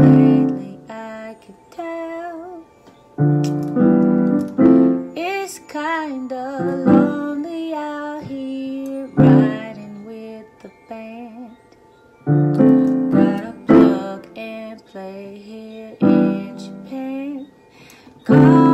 lately I could tell It's kinda lonely out here Riding with the band. Gotta plug and play here in Japan. Call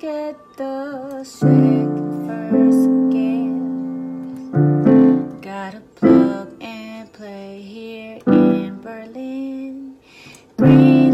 Get the sick first game. Gotta plug and play here in Berlin. Green